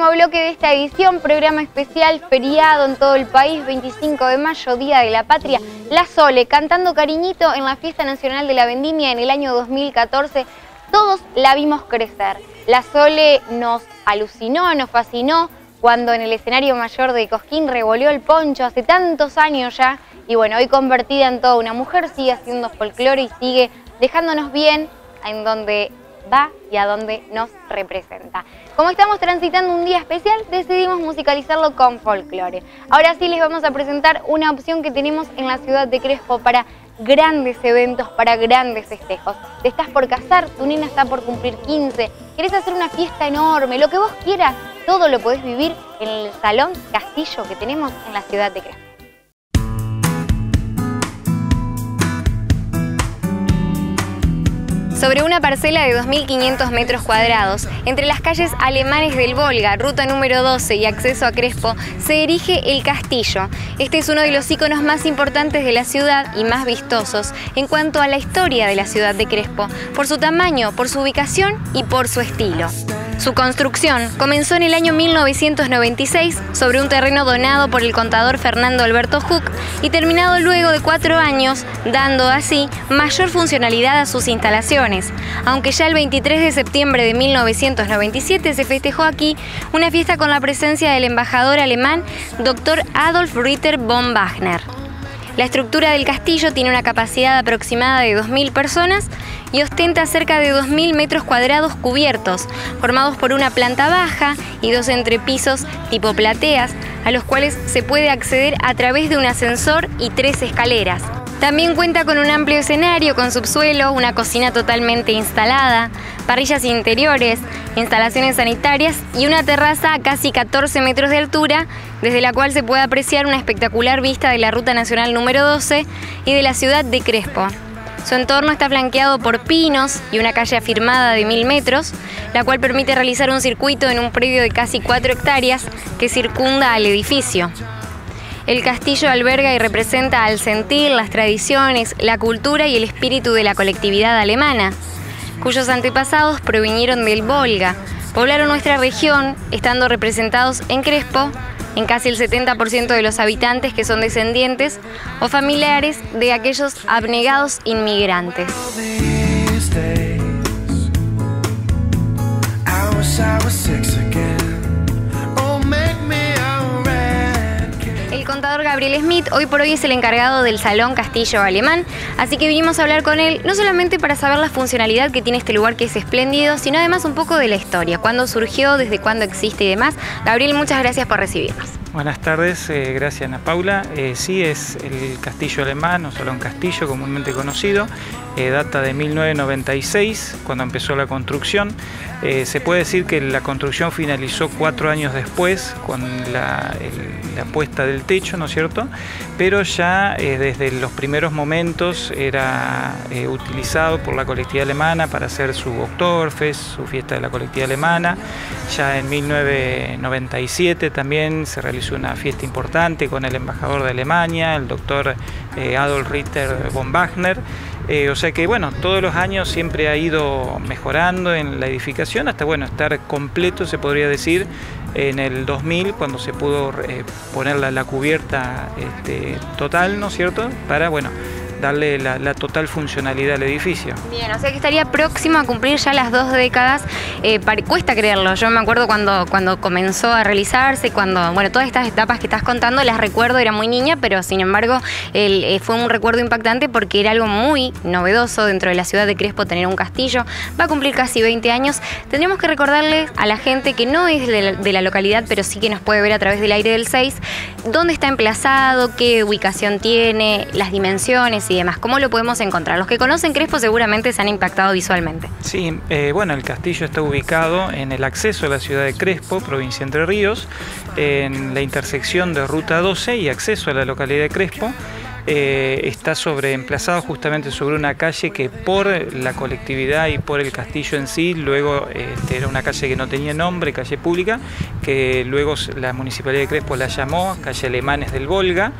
último bloque de esta edición, programa especial, feriado en todo el país, 25 de mayo, Día de la Patria. La Sole, cantando cariñito en la Fiesta Nacional de la Vendimia en el año 2014. Todos la vimos crecer. La Sole nos alucinó, nos fascinó cuando en el escenario mayor de Cosquín revolvió el poncho hace tantos años ya. Y bueno, hoy convertida en toda una mujer, sigue haciendo folclore y sigue dejándonos bien en donde va y a dónde nos representa. Como estamos transitando un día especial, decidimos musicalizarlo con folclore. Ahora sí les vamos a presentar una opción que tenemos en la ciudad de Crespo para grandes eventos, para grandes festejos. Te estás por casar, tu nena está por cumplir 15, querés hacer una fiesta enorme, lo que vos quieras, todo lo podés vivir en el Salón Castillo que tenemos en la ciudad de Crespo. Sobre una parcela de 2.500 metros cuadrados, entre las calles alemanes del Volga, ruta número 12 y acceso a Crespo, se erige el castillo. Este es uno de los iconos más importantes de la ciudad y más vistosos en cuanto a la historia de la ciudad de Crespo, por su tamaño, por su ubicación y por su estilo. Su construcción comenzó en el año 1996 sobre un terreno donado por el contador Fernando Alberto Huck y terminado luego de cuatro años, dando así mayor funcionalidad a sus instalaciones. Aunque ya el 23 de septiembre de 1997 se festejó aquí una fiesta con la presencia del embajador alemán Dr. Adolf Ritter von Wagner. La estructura del castillo tiene una capacidad aproximada de 2.000 personas y ostenta cerca de 2.000 metros cuadrados cubiertos, formados por una planta baja y dos entrepisos tipo plateas, a los cuales se puede acceder a través de un ascensor y tres escaleras. También cuenta con un amplio escenario con subsuelo, una cocina totalmente instalada, parrillas interiores, instalaciones sanitarias y una terraza a casi 14 metros de altura, desde la cual se puede apreciar una espectacular vista de la Ruta Nacional número 12 y de la ciudad de Crespo. Su entorno está flanqueado por pinos y una calle afirmada de mil metros, la cual permite realizar un circuito en un predio de casi 4 hectáreas que circunda al edificio. El castillo alberga y representa al sentir, las tradiciones, la cultura y el espíritu de la colectividad alemana, cuyos antepasados provinieron del Volga, poblaron nuestra región, estando representados en Crespo en casi el 70% de los habitantes que son descendientes o familiares de aquellos abnegados inmigrantes. Gabriel Smith hoy por hoy es el encargado del Salón Castillo Alemán, así que vinimos a hablar con él no solamente para saber la funcionalidad que tiene este lugar que es espléndido, sino además un poco de la historia, cuándo surgió, desde cuándo existe y demás. Gabriel, muchas gracias por recibirnos. Buenas tardes, eh, gracias Ana Paula. Eh, sí, es el Castillo Alemán, o Salón Castillo comúnmente conocido, eh, data de 1996, cuando empezó la construcción. se puede decir que la construcción finalizó cuatro años después, con la, la puesta del techo, ¿no es cierto? Pero ya desde los primeros momentos era utilizado por la colectividad alemana para hacer su Oktoberfest, su fiesta de la colectividad alemana. Ya en 1997 también se realizó hizo una fiesta importante con el embajador de Alemania, el doctor eh, Adolf Ritter von Wagner. Eh, o sea que bueno, todos los años siempre ha ido mejorando en la edificación hasta bueno, estar completo se podría decir en el 2000 cuando se pudo eh, poner la, cubierta este, total, ¿no es cierto? Para bueno, darle la, total funcionalidad al edificio. Bien, o sea que estaría próximo a cumplir ya las dos décadas. Eh, cuesta creerlo, yo me acuerdo cuando, cuando comenzó a realizarse, cuando, bueno, todas estas etapas que estás contando las recuerdo, era muy niña, pero sin embargo eh, fue un recuerdo impactante porque era algo muy novedoso dentro de la ciudad de Crespo tener un castillo. Va a cumplir casi 20 años. Tendríamos que recordarle a la gente que no es de la, de la localidad, pero sí que nos puede ver a través del aire del 6, dónde está emplazado, qué ubicación tiene, las dimensiones y demás. ¿Cómo lo podemos encontrar? Los que conocen Crespo seguramente se han impactado visualmente. Sí, eh, bueno, el castillo está ubicado en el acceso a la ciudad de Crespo, provincia Entre Ríos, en la intersección de Ruta 12 y acceso a la localidad de Crespo. Eh, está sobreemplazado justamente sobre una calle que por la colectividad y por el castillo en sí, luego este, era una calle que no tenía nombre, calle pública, que luego la Municipalidad de Crespo la llamó calle Alemanes del Volga,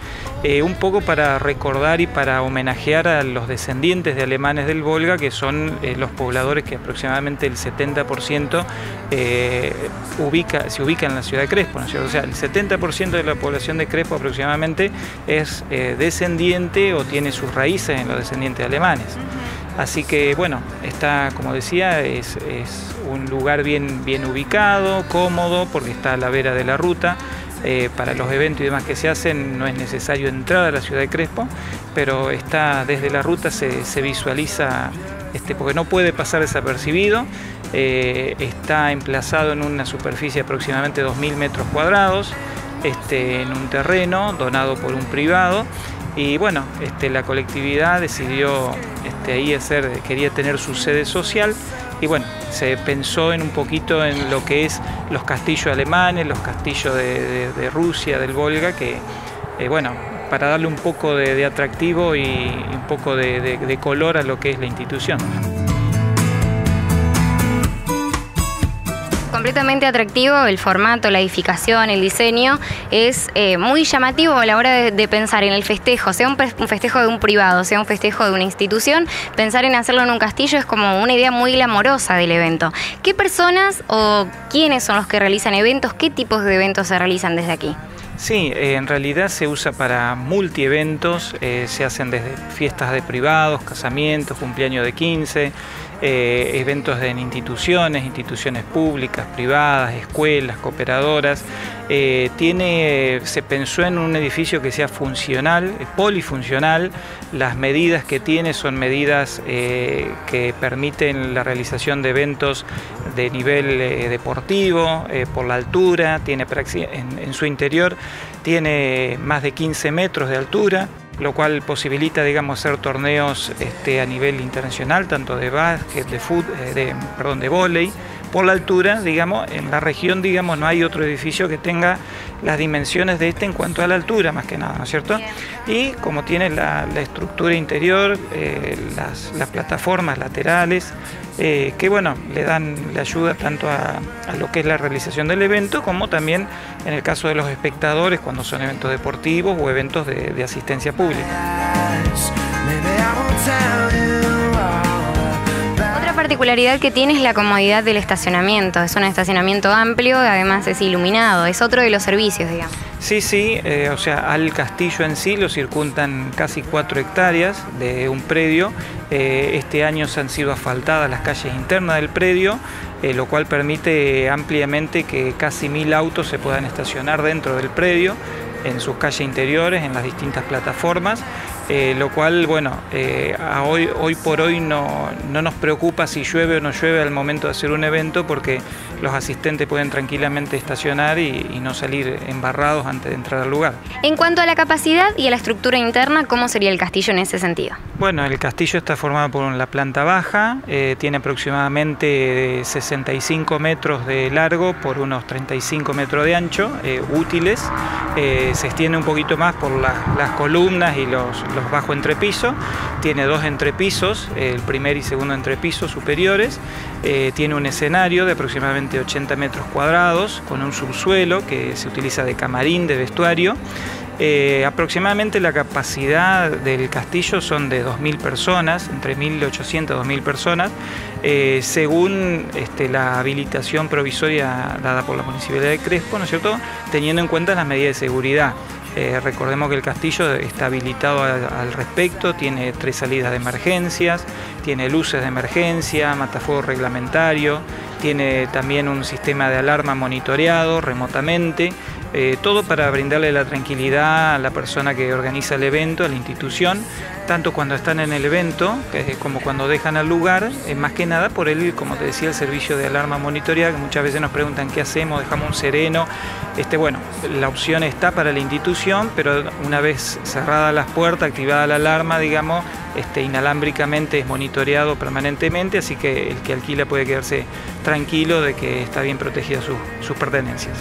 eh, un poco para recordar y para homenajear a los descendientes de alemanes del Volga, que son eh, los pobladores que aproximadamente el 70% ubica, se ubica en la ciudad de Crespo, ¿no? O sea, el 70% de la población de Crespo aproximadamente es descendiente o tiene sus raíces en los descendientes alemanes. Así que bueno, está, como decía, es, un lugar bien, bien ubicado, cómodo, porque está a la vera de la ruta. Eh, para los eventos y demás que se hacen no es necesario entrar a la ciudad de Crespo, pero está desde la ruta se, visualiza, este, porque no puede pasar desapercibido, eh, está emplazado en una superficie de aproximadamente 2.000 metros cuadrados, este, en un terreno donado por un privado y bueno, este, la colectividad decidió este, ahí hacer, quería tener su sede social y bueno, se pensó en un poquito en lo que es los castillos alemanes, los castillos de, Rusia, del Volga, que eh, bueno, para darle un poco de, atractivo y un poco de color a lo que es la institución. Completamente atractivo el formato, la edificación, el diseño. Es eh, muy llamativo a la hora de, pensar en el festejo, sea un, festejo de un privado, sea un festejo de una institución, pensar en hacerlo en un castillo es como una idea muy glamorosa del evento. ¿Qué personas o quiénes son los que realizan eventos? ¿Qué tipos de eventos se realizan desde aquí? Sí, eh, en realidad se usa para multieventos, eh, se hacen desde fiestas de privados, casamientos, cumpleaños de 15, eh, eventos en instituciones, instituciones públicas, privadas, escuelas, cooperadoras. Eh, tiene, se pensó en un edificio que sea funcional, polifuncional. Las medidas que tiene son medidas eh, que permiten la realización de eventos de nivel deportivo, por la altura, tiene en, en su interior tiene más de 15 metros de altura lo cual posibilita, digamos, hacer torneos este, a nivel internacional, tanto de básquet, de fútbol, eh, de, perdón, de vóley, por la altura, digamos, en la región, digamos, no hay otro edificio que tenga las dimensiones de este en cuanto a la altura, más que nada, ¿no es cierto? Y como tiene la, estructura interior, eh, las, plataformas laterales, eh, que bueno, le dan, le ayuda tanto a, lo que es la realización del evento, como también en el caso de los espectadores, cuando son eventos deportivos o eventos de asistencia pública particularidad que tiene es la comodidad del estacionamiento. Es un estacionamiento amplio, además es iluminado. Es otro de los servicios, digamos. Sí, sí, eh, o sea, al castillo en sí lo circundan casi cuatro hectáreas de un predio. Eh, este año se han sido asfaltadas las calles internas del predio, eh, lo cual permite ampliamente que casi mil autos se puedan estacionar dentro del predio en sus calles interiores, en las distintas plataformas. Eh, lo cual, bueno, eh, hoy, hoy por hoy no, nos preocupa si llueve o no llueve al momento de hacer un evento porque los asistentes pueden tranquilamente estacionar y, no salir embarrados antes de entrar al lugar. En cuanto a la capacidad y a la estructura interna, ¿cómo sería el castillo en ese sentido? Bueno, el castillo está formado por la planta baja, eh, tiene aproximadamente 65 metros de largo por unos 35 metros de ancho, útiles, se extiende un poquito más por las columnas y los bajo entrepiso, tiene dos entrepisos, el primer y segundo entrepiso superiores, eh, tiene un escenario de aproximadamente 80 metros cuadrados con un subsuelo que se utiliza de camarín, de vestuario. Eh, aproximadamente la capacidad del castillo son de 2.000 personas, entre 1.800 y 2.000 personas, eh, según este, la habilitación provisoria dada por la Municipalidad de Crespo, ¿no es cierto?, teniendo en cuenta las medidas de seguridad. Eh, recordemos que el castillo está habilitado al, respecto, tiene tres salidas de emergencias, tiene luces de emergencia, matafuego reglamentario, tiene también un sistema de alarma monitoreado remotamente, eh, todo para brindarle la tranquilidad a la persona que organiza el evento, a la institución, tanto cuando están en el evento como cuando dejan el lugar, más que nada por el, como te decía, el servicio de alarma monitoreada, que muchas veces nos preguntan qué hacemos, dejamos un sereno. Este, bueno, la opción está para la institución, pero una vez cerradas las puertas, activada la alarma, digamos, este, inalámbricamente es monitoreado permanentemente, así que el que alquila puede quedarse tranquilo de que está bien protegida sus pertenencias.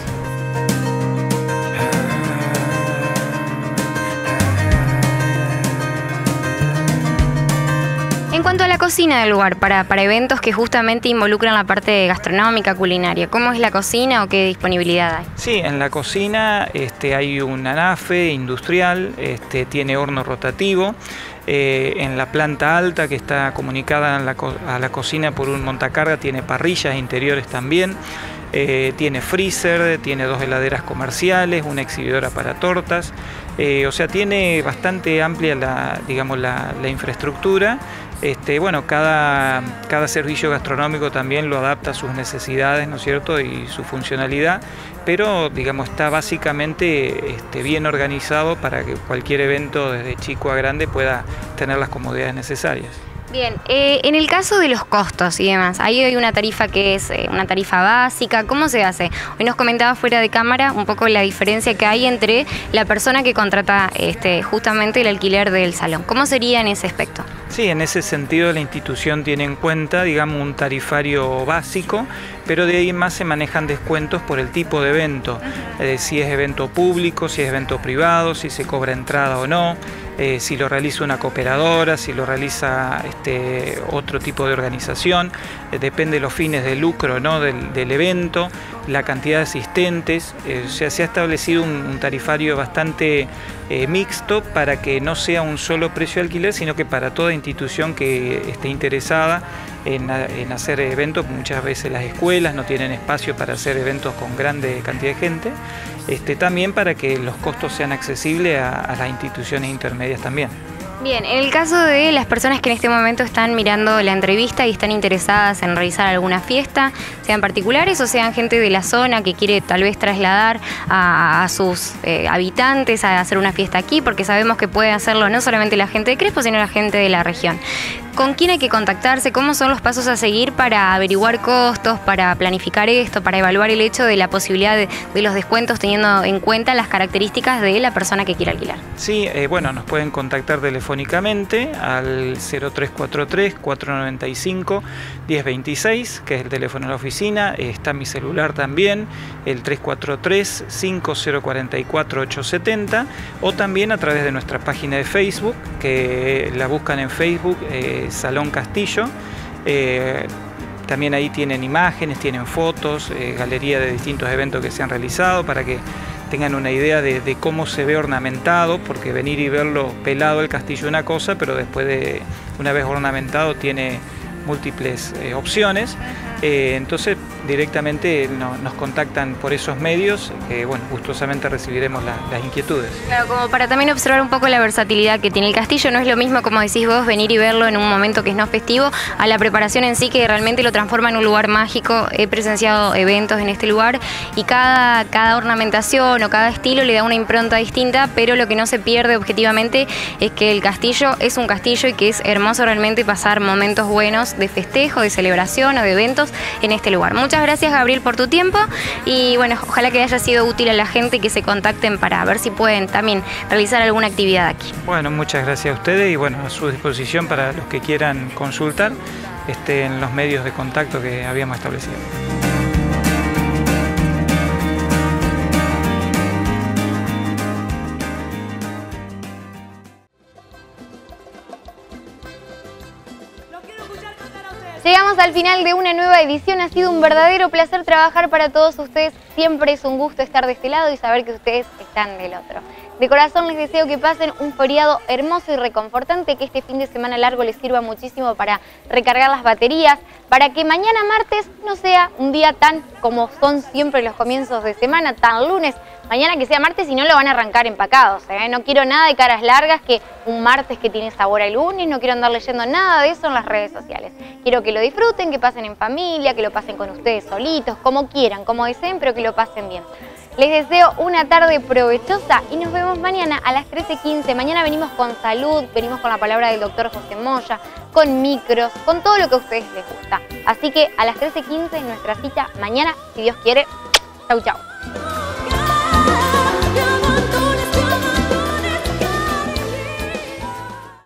Cocina del lugar, para, para eventos que justamente involucran la parte gastronómica, culinaria, ¿cómo es la cocina o qué disponibilidad hay? Sí, en la cocina este, hay un anafe industrial, este, tiene horno rotativo. Eh, en la planta alta que está comunicada a la cocina por un montacarga tiene parrillas interiores también. Eh, tiene freezer, tiene dos heladeras comerciales, una exhibidora para tortas, eh, o sea, tiene bastante amplia la, digamos, la, infraestructura. Este, bueno, cada, cada, servicio gastronómico también lo adapta a sus necesidades, ¿no es cierto? Y su funcionalidad, pero digamos está básicamente este, bien organizado para que cualquier evento desde chico a grande pueda tener las comodidades necesarias. Bien, eh, en el caso de los costos y demás, ahí hay una tarifa que es eh, una tarifa básica, ¿cómo se hace? Hoy nos comentaba fuera de cámara un poco la diferencia que hay entre la persona que contrata este, justamente el alquiler del salón. ¿Cómo sería en ese aspecto? Sí, en ese sentido la institución tiene en cuenta, digamos, un tarifario básico, pero de ahí más se manejan descuentos por el tipo de evento, eh, si es evento público, si es evento privado, si se cobra entrada o no. Eh, si lo realiza una cooperadora, si lo realiza este, otro tipo de organización, eh, depende de los fines de lucro ¿no? del, evento, la cantidad de asistentes, eh, se ha establecido un, tarifario bastante mixto para que no sea un solo precio de alquiler, sino que para toda institución que esté interesada en, en, hacer eventos, muchas veces las escuelas no tienen espacio para hacer eventos con grande cantidad de gente, este, también para que los costos sean accesibles a, las instituciones intermedias también. Bien, en el caso de las personas que en este momento están mirando la entrevista y están interesadas en realizar alguna fiesta, sean particulares o sean gente de la zona que quiere tal vez trasladar a, sus eh, habitantes a hacer una fiesta aquí, porque sabemos que puede hacerlo no solamente la gente de Crespo, sino la gente de la región con quién hay que contactarse, cómo son los pasos a seguir para averiguar costos, para planificar esto, para evaluar el hecho de la posibilidad de, los descuentos teniendo en cuenta las características de la persona que quiere alquilar. Sí, eh, bueno, nos pueden contactar telefónicamente al 0343-495-1026, que es el teléfono de la oficina, está mi celular también, el 343-5044-870, o también a través de nuestra página de Facebook, que la buscan en Facebook. Eh, Salón Castillo. Eh, también ahí tienen imágenes, tienen fotos, eh, galería de distintos eventos que se han realizado para que tengan una idea de, cómo se ve ornamentado, porque venir y verlo pelado el castillo es una cosa, pero después de una vez ornamentado tiene múltiples eh, opciones. Eh, entonces directamente nos contactan por esos medios, que bueno, gustosamente recibiremos las inquietudes. Claro, como para también observar un poco la versatilidad que tiene el castillo, no es lo mismo como decís vos, venir y verlo en un momento que es no festivo, a la preparación en sí que realmente lo transforma en un lugar mágico. He presenciado eventos en este lugar y cada, cada ornamentación o cada estilo le da una impronta distinta, pero lo que no se pierde objetivamente es que el castillo es un castillo y que es hermoso realmente pasar momentos buenos de festejo, de celebración o de eventos en este lugar. Muchas gracias Gabriel por tu tiempo y bueno, ojalá que haya sido útil a la gente y que se contacten para ver si pueden también realizar alguna actividad aquí. Bueno, muchas gracias a ustedes y bueno, a su disposición para los que quieran consultar este, en los medios de contacto que habíamos establecido. Llegamos al final de una nueva edición, ha sido un verdadero placer trabajar para todos ustedes, siempre es un gusto estar de este lado y saber que ustedes están del otro. De corazón les deseo que pasen un feriado hermoso y reconfortante, que este fin de semana largo les sirva muchísimo para recargar las baterías, para que mañana martes no sea un día tan como son siempre los comienzos de semana, tan lunes, mañana que sea martes y no lo van a arrancar empacados. ¿eh? No quiero nada de caras largas que un martes que tiene sabor a lunes, no quiero andar leyendo nada de eso en las redes sociales. Quiero que lo disfruten, que pasen en familia, que lo pasen con ustedes solitos, como quieran, como deseen, pero que lo pasen bien. Les deseo una tarde provechosa y nos vemos mañana a las 13.15. Mañana venimos con salud, venimos con la palabra del doctor José Moya, con micros, con todo lo que a ustedes les gusta. Así que a las 13.15 es nuestra cita mañana, si Dios quiere. Chau, chau.